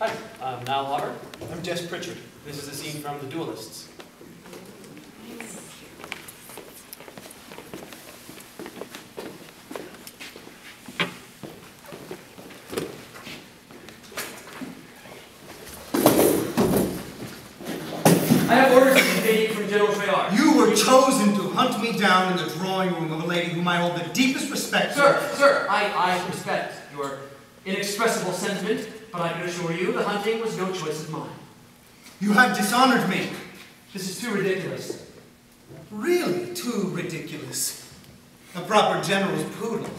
Hi, I'm Nile Hawver. I'm Jess Prichard. This is a scene from The Duellists. I have orders to convey you from General Treillard. You were chosen to hunt me down in the drawing room of a lady whom I hold the deepest respect for. Sir, sir, I, I respect your inexpressible sentiment, but I can assure you the hunting was no choice of mine. You have dishonored me. This is too ridiculous. Really too ridiculous. A proper general's poodle.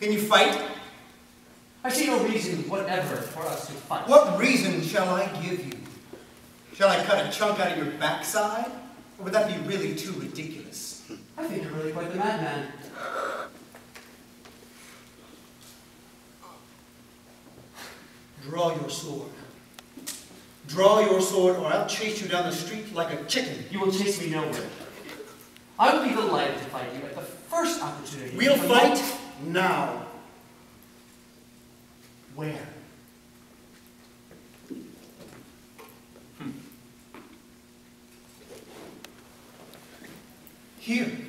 Can you fight? I see no reason whatever for us to fight. What reason shall I give you? Shall I cut a chunk out of your backside? Or would that be really too ridiculous? I think you're really quite the madman. Draw your sword. Draw your sword, or I'll chase you down the street like a chicken. You will chase me nowhere. I would be delighted to fight you at the first opportunity. We'll fight now. Where? Hmm. Here.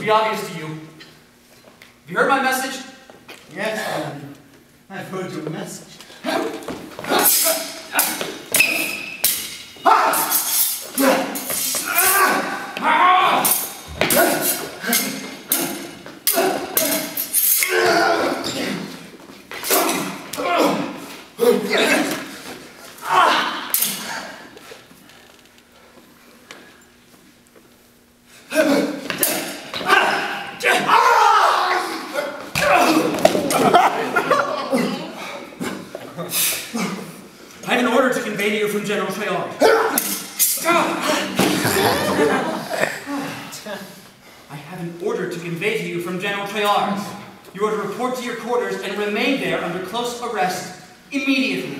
Be obvious to you. Have you heard my message? Yes, I've heard your message. I have an order to convey to you from General Treillard. I have an order to convey to you from General Treillard. You are to report to your quarters and remain there under close arrest immediately.